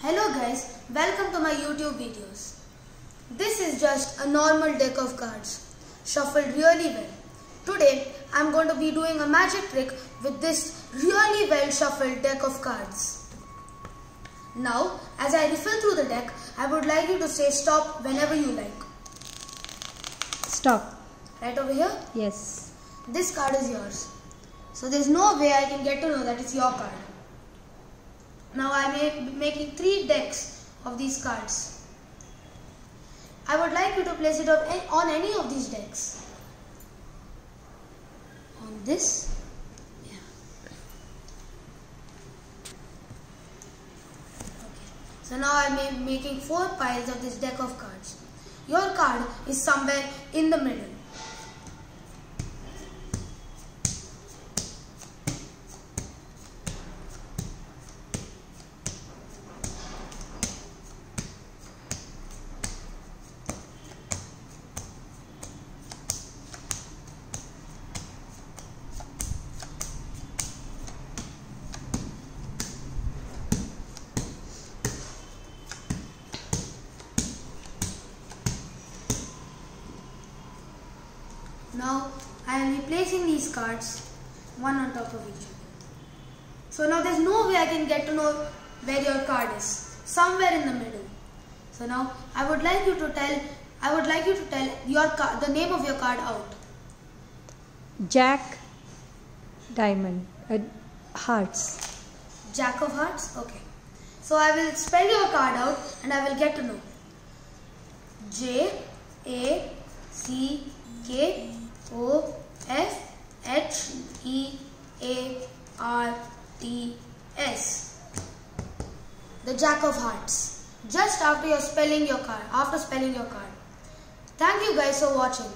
Hello guys, welcome to my YouTube videos. This is just a normal deck of cards, shuffled really well. Today, I am going to be doing a magic trick with this really well shuffled deck of cards. Now, as I riffle through the deck, I would like you to say stop whenever you like. Stop. Right over here, Yes. this card is yours. So there's no way I can get to know that it's your card. Now I may be making three decks of these cards. I would like you to place it on any of these decks. On this. So now I'm making four piles of this deck of cards. Your card is somewhere in the middle. Now I am replacing these cards one on top of each other. So now there's no way I can get to know where your card is. Somewhere in the middle. So now I would like you to tell I would like you to tell your card the name of your card out. Jack. Diamond. Uh, hearts. Jack of Hearts? Okay. So I will spell your card out and I will get to know. J A C K O F H E A R T S. The Jack of Hearts. Just after you're spelling your card, after spelling your card. Thank you guys for watching.